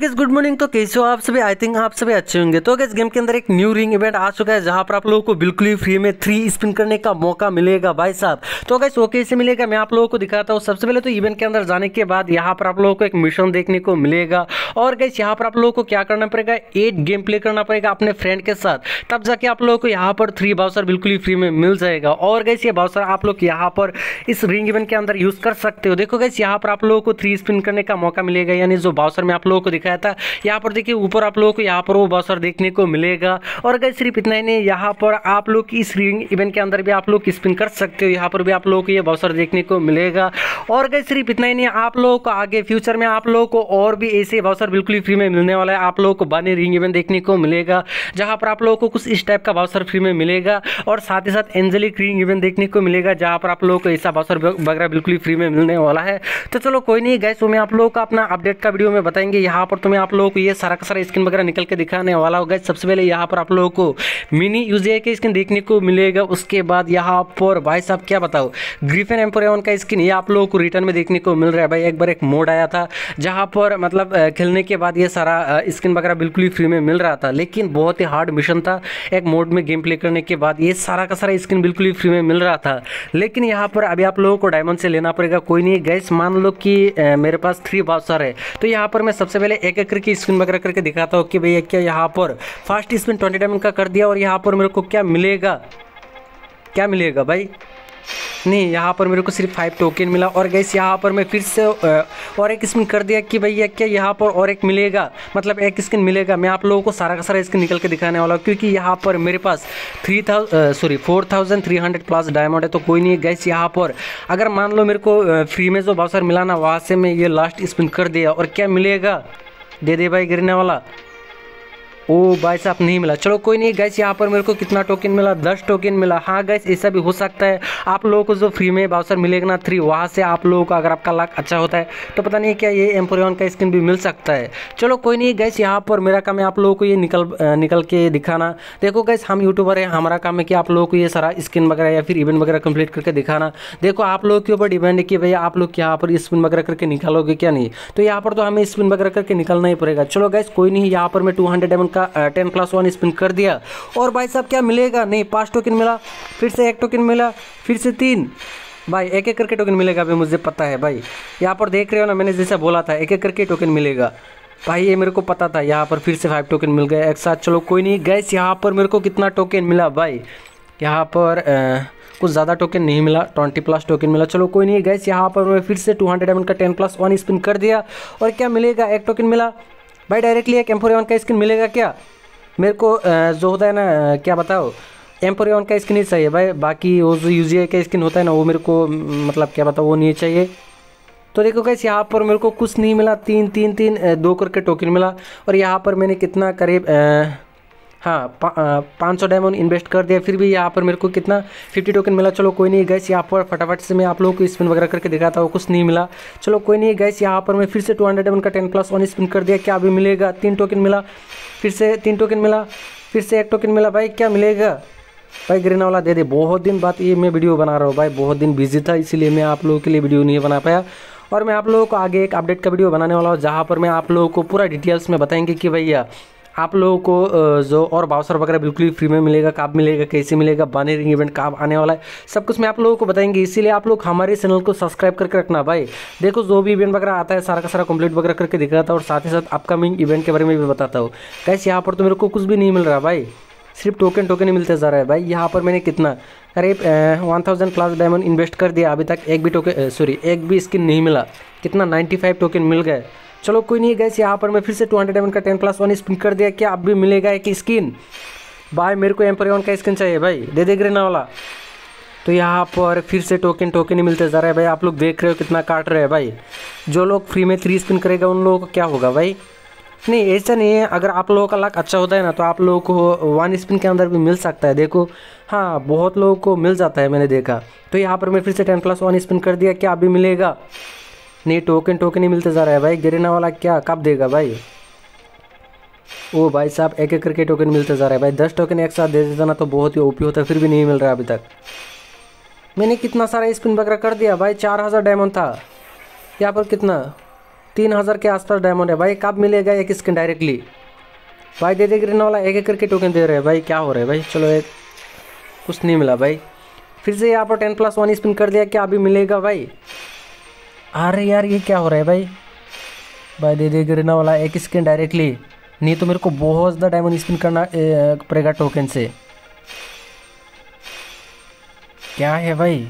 Guess good morning तो कैसे हो आप सभी? आई थिंक आप सभी अच्छे होंगे। तो गेस गेम के अंदर एक न्यू रिंग इवेंट आ चुका है, जहाँ पर आप लोगों को बिल्कुल ही फ्री में थ्री स्पिन करने का मौका मिलेगा भाई साहब। तो गैस वो कैसे मिलेगा? मैं आप लोगों को दिखाता हूँ। सबसे पहले तो इवेंट के अंदर जाने के बाद यहाँ पर आप लोगों को एक मिशन देखने को मिलेगा। और गैस यहाँ पर आप लोगों को क्या करना पड़ेगा? एट गेम प्ले करना पड़ेगा अपने फ्रेंड के साथ। तब जाके आप लोगों को यहाँ पर थ्री बाउसर बिल्कुल ही फ्री में मिल जाएगा। और गैस ये बाउसर आप लोग यहाँ पर इस रिंग इवेंट के अंदर यूज़ कर सकते हो। देखो गैस यहाँ पर आप लोगों को थ्री स्पिन करने का मौका मिलेगा। यानी जो बाउसर में आप लोगों को दिखाया था यहाँ पर देखिए, ऊपर आप लोगों को यहाँ पर वो बाउसर देखने को मिलेगा। और अगर सिर्फ़ इतना ही नहीं, यहाँ पर आप लोग इस रिंग इवेंट के अंदर भी आप लोग स्पिन कर सकते हो। यहाँ पर भी आप लोगों को ये बाउसर देखने को मिलेगा। और अगर सिर्फ़ इतना ही नहीं, आप लोगों को आगे फ्यूचर में आप लोगों को और भी ऐसे बाउसर बिल्कुल ही फ्री में मिलने वाला है। आप लोगों को बानी रिंग इवेंट देखने को मिलेगा, जहाँ पर आप लोगों को कुछ इस टाइप का बाउसर फ्री में मिलेगा। और साथ ही साथ एंजलिक रिंग इवेंट देखने को मिलेगा, जहाँ पर आप लोगों को ऐसा बाउसर वगैरह बिल्कुल ही फ्री में मिलने वाला है। तो चलो, कोई नहीं गैस तो मैं आप लोगों को अपना अपडेट का वीडियो में बताएँगे। यहाँ पर तो मैं आप लोगों को ये सारा का सारा स्किन वगैरह निकल के दिखाने वाला होगा। सबसे पहले यहाँ पर आप लोगों को मिनी यूजे के स्किन देखने को मिलेगा। उसके बाद यहाँ पर भाई साहब क्या बताओ ग्रीफन एम्पोरियन का स्किन ये आप लोगों को रिटर्न में देखने को मिल रहा है। भाई एक बार एक मोड आया था, जहाँ पर मतलब खेलने के बाद ये सारा स्किन वगैरह बिल्कुल ही फ्री में मिल रहा था। लेकिन बहुत ही हार्ड मिशन था। एक मोड में गेम प्ले करने के बाद ये सारा का सारा स्किन बिल्कुल ही फ्री में मिल रहा था। लेकिन यहाँ पर अभी आप लोगों को डायमंड से लेना पड़ेगा, कोई नहीं। गैस मान लो कि मेरे पास थ्री बाउसर है। तो यहाँ पर मैं सबसे पहले एक एक करके स्किन वगैरह करके दिखाता हूँ कि भैया क्या यहाँ पर फास्ट स्पिन ट्वेंटी डायमंड का कर दिया और यहाँ पर मेरे को क्या मिलेगा? क्या मिलेगा भाई? नहीं, यहाँ पर मेरे को सिर्फ़ फाइव टोकन मिला और गैस यहाँ पर मैं फिर से और एक स्किन कर दिया कि भैया क्या यहाँ पर और एक मिलेगा? मतलब एक स्किन मिलेगा। मैं आप लोगों को सारा का सारा स्किन निकल के दिखाने वाला हूँ क्योंकि यहाँ पर मेरे पास three thousand sorry four thousand three hundred plus diamond है तो कोई नहीं गैस यहाँ पर अगर मान लो मेरे को फ्री में जो बाउसर मिला ना, वहाँ से मैं ये लास्ट स्पिन कर दिया और क्या मिलेगा? दे दे भाई गिरने वाला। ओ भाई साहब, नहीं मिला। चलो, कोई नहीं गैस यहाँ पर मेरे को कितना टोकन मिला? दस टोकन मिला। हाँ गैस ऐसा भी हो सकता है। आप लोगों को जो फ्री में बाउसर मिलेगा ना थ्री वहाँ से आप लोगों को अगर आपका लाख अच्छा होता है तो पता नहीं क्या ये एम्पोरियन का स्किन भी मिल सकता है। चलो, कोई नहीं गैस यहाँ पर मेरा काम है आप लोगों को ये निकल निकल के दिखाना। देखो गैस हम यूट्यूबर हैं, हमारा काम है कि आप लोगों को ये सारा स्किन वगैरह या फिर इवेंट वगैरह कंप्लीट करके दिखाना। देखो, आप लोगों के ऊपर डिपेंड है कि भैया आप लोग यहाँ पर स्पिन वगैरह करके निकालोगे क्या नहीं? तो यहाँ पर तो हमें स्पिन वगैरह करके निकलना ही पड़ेगा। चलो गैस कोई नहीं, यहाँ पर मैं टू हंड्रेड का टेन प्लस वन स्पिन कर दिया। और भाई साहब क्या मिलेगा? नहीं पाँच टोकन मिला फिर से एक टोकन मिला फिर से तीन। भाई एक एक करके टोकन मिलेगा अभी मुझे पता है भाई। यहाँ पर देख रहे हो ना मैंने जैसा बोला था एक एक करके टोकन मिलेगा। भाई ये मेरे को पता था यहाँ पर फिर से फाइव टोकन मिल गया एक साथ चलो कोई नहीं गैस यहाँ पर मेरे को कितना टोकन मिला भाई? यहाँ पर आ, कुछ ज़्यादा टोकन नहीं मिला ट्वेंटी प्लस टोकन मिला। चलो कोई नहीं गैस यहाँ पर मैं फिर से टू हंड्रेड एम का टेन प्लस वन स्पिन कर दिया। और क्या मिलेगा? एक टोकन मिला भाई डायरेक्टली एक एम्फोर का स्किन मिलेगा क्या? मेरे को जो होता है ना क्या बताओ? एम्पोरियन का स्किन ही चाहिए भाई। बाकी वो जो यू का स्किन होता है ना, वो मेरे को मतलब क्या बताओ वो नहीं चाहिए। तो देखो कैसे यहाँ पर मेरे को कुछ नहीं मिला। तीन तीन तीन दो करके टोकन मिला। और यहाँ पर मैंने कितना करीब हाँ पाँच सौ डायमंड इन्वेस्ट कर दिया, फिर भी यहाँ पर मेरे को कितना फिफ्टी टोकन मिला। चलो कोई नहीं गैस यहाँ पर फटाफट से मैं आप लोगों को स्पिन वगैरह करके दिखाता हूँ, कुछ नहीं मिला। चलो कोई नहीं गैस यहाँ पर मैं फिर से टू हंड्रेड डायमंड का टेन प्लस वन स्पिन कर दिया, क्या अभी मिलेगा? तीन टोकन मिला, फिर से तीन टोकन मिला, फिर से एक टोकन मिला, भाई क्या मिलेगा? भाई ग्रीन वाला दे दे, बहुत दिन बाद ये मैं वीडियो बना रहा हूँ भाई, बहुत दिन बिज़ी था, इसीलिए मैं आप लोगों के लिए वीडियो नहीं बना पाया। और मैं आप लोगों को आगे एक अपडेट का वीडियो बनाने वाला हूँ, जहाँ पर मैं आप लोगों को पूरा डिटेल्स में बताएँगे कि भैया आप लोगों को जो और बाउसर वगैरह बिल्कुल ही फ्री में मिलेगा, कब मिलेगा, कैसे मिलेगा, बानी रिंग इवेंट कब आने वाला है, सब कुछ मैं आप लोगों को बताएँगे। इसीलिए आप लोग हमारे चैनल को सब्सक्राइब करके रखना भाई। देखो, जो भी इवेंट वगैरह आता है, सारा का सारा कंप्लीट वगैरह करके दिखाता हूँ और साथ ही साथ अपकमिंग इवेंट के बारे में भी बताता हूँ। कैसे यहाँ पर तो मेरे को कुछ भी नहीं मिल रहा भाई। सिर्फ़ टोकन टोकन ही मिलते जा रहा है भाई। यहाँ पर मैंने कितना अरे one thousand plus diamond invest कर दिया। अभी तक एक भी टोकन सॉरी एक भी स्किन नहीं मिला। कितना नाइन्टी फाइव टोकन मिल गए। चलो कोई नहीं गैस यहाँ पर मैं फिर से टू हंड्रेड एम का टेन प्लस वन स्पिन कर दिया। क्या अब भी मिलेगा एक स्किन भाई, मेरे को एम्पोरियन का स्किन चाहिए भाई। दे दे ग्रेना वाला। तो यहाँ पर फिर से टोकन टोकन ही मिलते जा रहे हैं भाई। आप लोग देख रहे हो कितना काट रहे हैं भाई। जो लोग फ्री में थ्री स्पिन करेगा, उन लोगों को क्या होगा भाई? नहीं, ऐसा नहीं है। अगर आप लोगों का लक अच्छा होता है ना तो आप लोगों को वन स्पिन के अंदर भी मिल सकता है। देखो हाँ बहुत लोगों को मिल जाता है, मैंने देखा। तो यहाँ पर मैं फिर से टेन प्लस वन स्पिन कर दिया। क्या अभी मिलेगा? नहीं टोकन टोकन ही मिलते जा रहा है भाई। गिरना वाला क्या, कब देगा भाई? ओ भाई साहब, एक एक करके टोकन मिलते जा रहा है भाई। दस टोकन एक साथ दे देता ना तो बहुत ही ओपी होता फिर भी नहीं मिल रहा अभी तक। मैंने कितना सारा स्पिन वगैरह कर दिया भाई, चार हज़ार डायमंड था। यहाँ पर कितना? तीन हज़ार के आसपास डायमंड है भाई। कब मिलेगा एक स्किन डायरेक्टली भाई, दे दे ग्रीन वाला, एक एक करके टोकन दे रहे हैं भाई। क्या हो रहा है भाई? चलो एक, कुछ नहीं मिला भाई। फिर से यहाँ पर टेन प्लस वन स्पिन कर दिया, क्या अभी मिलेगा भाई? अरे यार, ये क्या हो रहा है भाई? भाई, दे दे ग्रीन वाला एक स्किन डायरेक्टली नहीं तो मेरे को बहुत ज़्यादा डायमंड स्पिन करना पड़ेगा टोकन से। क्या है भाई?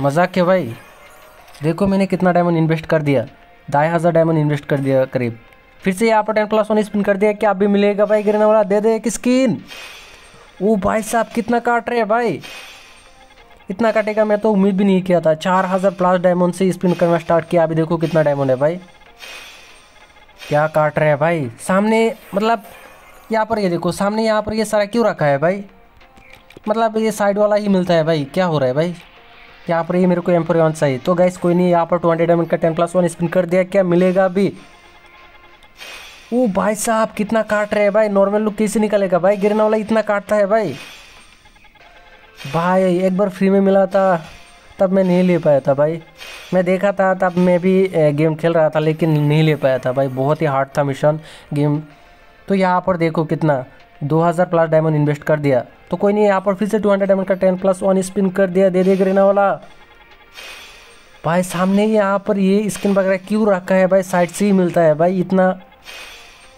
मज़ाक है भाई। देखो मैंने कितना डायमंड इन्वेस्ट कर दिया। ढाई हज़ार डायमंड इन्वेस्ट कर दिया करीब। फिर से यहाँ पर टेन प्लस वन स्पिन कर दिया, क्या अभी मिलेगा भाई गिरने वाला? दे दे एक स्किन वो भाई साहब, कितना काट रहे हैं भाई? इतना काटेगा मैं तो उम्मीद भी नहीं किया था। चार हज़ार प्लस डायमंड से स्पिन करना स्टार्ट किया, अभी देखो कितना डायमंड है भाई। क्या काट रहे हैं भाई? सामने मतलब यहाँ पर ये देखो, सामने यहाँ पर ये सारा क्यों रखा है भाई? मतलब ये साइड वाला ही मिलता है भाई, क्या हो रहा है भाई? यहाँ पर ये मेरे को एम्पोरियन चाहिए। तो गैस कोई नहीं, यहाँ पर ट्वेंटी डायमंड का टेन प्लस वन स्पिन कर दिया, क्या मिलेगा अभी? ओ भाई साहब, कितना काट रहे हैं भाई? नॉर्मल लुक कैसे निकलेगा भाई? गिरने वाला इतना काटता है भाई। भाई, एक बार फ्री में मिला था, तब मैं नहीं ले पाया था भाई। मैं देखा था, तब मैं भी गेम खेल रहा था, लेकिन नहीं ले पाया था भाई। बहुत ही हार्ड था मिशन गेम तो यहाँ पर देखो कितना 2000 प्लस डायमंड इन्वेस्ट कर दिया। तो कोई नहीं, यहाँ पर फिर से 200 डायमंड का 10 प्लस वन स्पिन कर दिया, दे दे ग्रेना वाला। भाई, सामने ही यहाँ पर ये स्किन वगैरह क्यों रखा है भाई? साइड से ही मिलता है भाई, इतना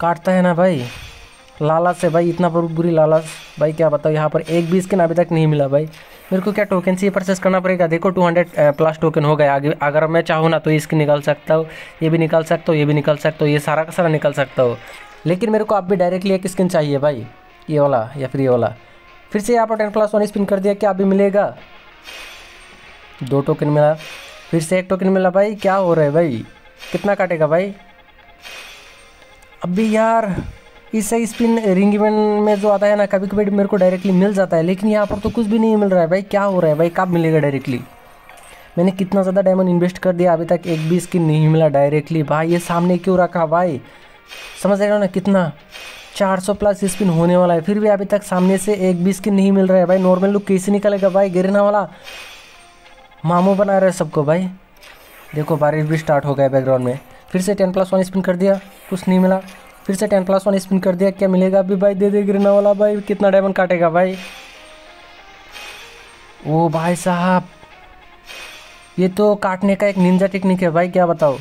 काटता है ना भाई। लालच से भाई, इतना बुरी लालच। भाई, क्या बताओ यहाँ पर एक भी स्किन अभी तक नहीं मिला भाई। मेरे को क्या टोकन से परचेस करना पड़ेगा? देखो 200 प्लस टोकन हो गया। आगे, अगर मैं चाहूँ ना तो इसकी निकाल सकता हूँ। ये भी निकाल सकता हूँ, ये भी निकाल सकता हूँ, ये सारा का सारा निकाल सकता हूँ। लेकिन मेरे को अब भी डायरेक्टली एक स्किन चाहिए भाई। ये वाला, या फिर ये वाला। फिर से यहाँ पर टेन प्लस वन स्पिन कर दिया, क्या अभी मिलेगा? दो टोकन मिला। फिर से एक टोकन मिला भाई, क्या हो रहा है भाई? कितना काटेगा भाई? अभी यार इस स्पिन रिंग इवेंट में जो आता है ना कभी कभी मेरे को डायरेक्टली मिल जाता है, लेकिन यहाँ पर तो कुछ भी नहीं मिल रहा है भाई। क्या हो रहा है भाई? कब मिलेगा डायरेक्टली मैंने कितना ज़्यादा डायमंड इन्वेस्ट कर दिया, अभी तक एक भी स्किन नहीं मिला डायरेक्टली भाई, ये सामने क्यों रखा भाई? समझ रहे हो ना कितना? 400 प्लस स्पिन होने वाला है, फिर भी अभी तक सामने से एक भी स्किन नहीं मिल रहा है भाई। नॉर्मल लुक कैसे निकलेगा भाई? गिरना वाला। मामू बना रहे सबको भाई। देखो, बारिश भी स्टार्ट हो गया बैकग्राउंड में। फिर से टेन प्लस वन स्पिन कर दिया, कुछ नहीं मिला। फिर से टेन प्लस वन स्पिन कर दिया, क्या मिलेगा अभी भाई? दे दे गिरना वाला भाई, कितना डायमंड काटेगा भाई? ओ भाई साहब, ये तो काटने का एक निंजा टेक्निक है भाई, क्या बताओ?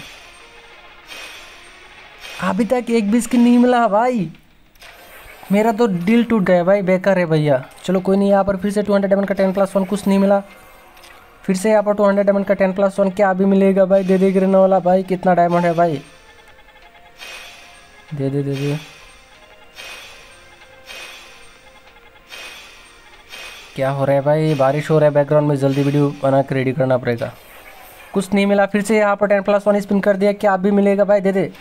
अभी तक एक भी स्किन नहीं मिला भाई। मेरा तो दिल टूट गया भाई, बेकार है भैया। चलो कोई नहीं, यहाँ पर फिर से टू हंड्रेड डायमंड का टेन प्लस वन कुछ नहीं मिला। फिर से यहाँ पर टू हंड्रेड डायमंड का टेन प्लस वन क्या अभी मिलेगा भाई? दे दे गिरने वाला भाई, कितना डायमंड है भाई? दे दे दे दे। क्या हो रहा है भाई? बारिश हो रहा है बैकग्राउंड में, जल्दी वीडियो बना के रेडी करना पड़ेगा। कुछ नहीं मिला, फिर से यहाँ पर टेन प्लस वन स्पिन कर दिया, क्या अभी मिलेगा भाई? दे दे।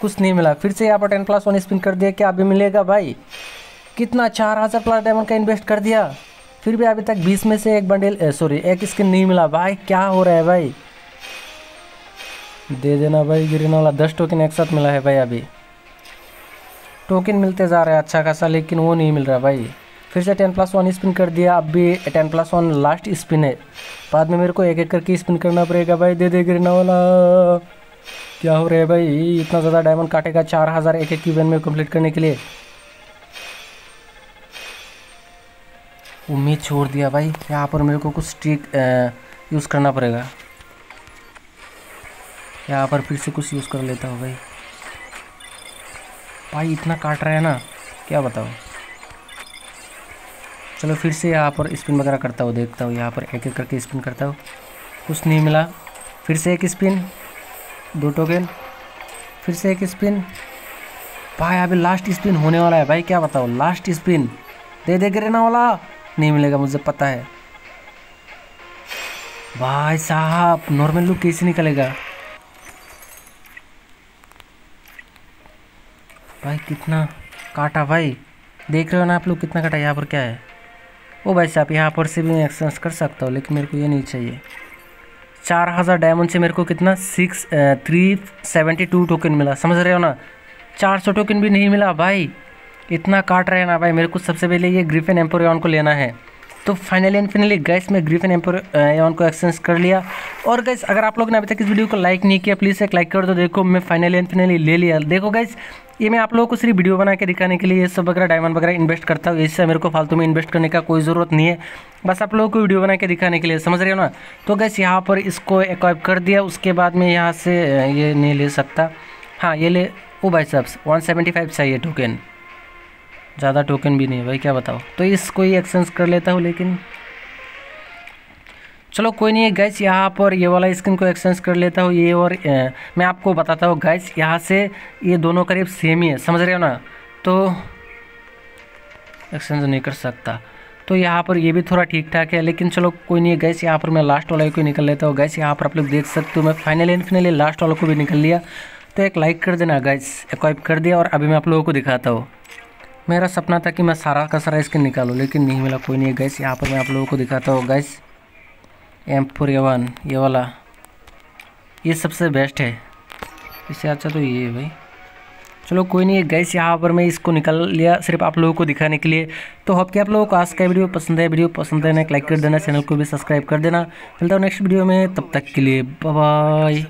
कुछ नहीं मिला, फिर से यहाँ पर टेन प्लस वन स्पिन कर दिया, क्या अभी मिलेगा भाई? कितना चार हज़ार प्लस डायमंड का इन्वेस्ट कर दिया। फिर भी अभी तक बीस में से एक बंडल सॉरी एक स्किन नहीं मिला। भाई, क्या हो रहा है भाई? दे देना भाई, गिरने वाला दस टोकन एक साथ मिला है भाई अभी। टोकन मिलते जा रहा है अच्छा खासा, लेकिन वो नहीं मिल रहा भाई। फिर से टेन प्लस वन स्पिन कर दिया, अब भी ten plus one last spin है। बाद में मेरे को एक एक करके स्पिन करना पड़ेगा भाई, दे दे गिरना वाला। क्या हो रहा है भाई? इतना ज़्यादा डायमंड काटेगा चार हज़ार एक एक इवेंट में कंप्लीट करने के लिए। उम्मीद छोड़ दिया भाई, यहाँ पर मेरे को कुछ ट्रिक यूज़ करना पड़ेगा। यहाँ पर फिर से कुछ यूज़ कर लेता हूँ भाई। भाई इतना काट रहा है ना, क्या बताओ चलो फिर से यहाँ पर स्पिन वगैरह करता हूँ, देखता हूँ, यहाँ पर एक एक करके स्पिन करता हूँ। कुछ नहीं मिला। फिर से एक स्पिन दो टोकन फिर से एक स्पिन भाई, अभी लास्ट स्पिन होने वाला है भाई, क्या बताओ लास्ट स्पिन दे दे गिरना वाला। नहीं मिलेगा, मुझे पता है। भाई साहब नॉर्मल लुक कैसे निकलेगा? भाई, कितना काटा भाई। देख रहे हो ना आप लोग कितना काटा, यहाँ पर क्या है? ओ भाई साहब, यहाँ पर से भी मैं एक्सचेंज कर सकता हूँ, लेकिन मेरे को ये नहीं चाहिए। चार हज़ार डायमंड से मेरे को कितना? Six three seventy two token मिला, समझ रहे हो ना? चार सौ टोकन भी नहीं मिला भाई। इतना काट रहे हैं ना भाई, मेरे को सबसे पहले ये ग्रिफिन एम्पोरियन को लेना है। तो फाइनली एंड फाइनली गैस में ग्रीफन एम्पर एवन को एक्सचेंज कर लिया। और गैस अगर आप लोग ने अभी तक इस वीडियो को लाइक नहीं किया प्लीज़ एक लाइक कर दो। देखो, मैं फाइनली एंड फाइनली ले लिया। देखो गैस ये मैं आप लोगों को सिर्फ़ वीडियो बना के दिखाने के लिए ये सब वगैरह डायमंड वगैरह इन्वेस्ट करता हूँ, इससे मेरे को फालतू में इन्वेस्ट करने का कोई ज़रूरत नहीं है। बस आप लोगों को वीडियो बना के दिखाने के लिए, समझ रहे हो ना? तो गैस यहाँ पर इसको एक्वाइप कर दिया, उसके बाद में यहाँ से ये नहीं ले सकता। हाँ ये ले, ओ भाई साहब वन सेवेंटी फाइव चाहिए टोकन ज़्यादा टोकन भी नहीं है भाई, क्या बताओ तो इसको ही एक्सचेंज कर लेता हूँ, लेकिन चलो कोई नहीं है गैस यहाँ पर ये वाला स्क्रीन को एक्सचेंज कर लेता हूँ ये और ए, मैं आपको बताता हूँ गैस यहाँ से ये दोनों करीब सेम ही है समझ रहे हो ना? तो एक्सचेंज नहीं कर सकता। तो यहाँ पर ये भी थोड़ा ठीक ठाक है लेकिन चलो कोई नहीं है गैस यहाँ पर मैं लास्ट वाला को निकल लेता हूँ गैस यहाँ पर आप लोग देख सकते हो मैं फाइनली एंड फाइनली लास्ट वाला को भी निकल लिया। तो एक लाइक कर देना गैस एक्वाइप कर दिया और अभी मैं आप लोगों को दिखाता हूँ। मेरा सपना था कि मैं सारा का सारा स्किन निकालूँ लेकिन नहीं मिला कोई नहीं है गैस यहाँ पर मैं आप लोगों को दिखाता हूँ gas M four A one ये वाला। ये सबसे बेस्ट है। इससे अच्छा तो ये है भाई। चलो कोई नहीं गैस यहाँ पर मैं इसको निकाल लिया सिर्फ़ आप लोगों को दिखाने के लिए। तो होप कि आप लोगों को आज का वीडियो पसंद है। वीडियो पसंद है ना लाइक कर देना चैनल को भी सब्सक्राइब कर देना। मिलता हूँ नेक्स्ट वीडियो में, तब तक के लिए बाय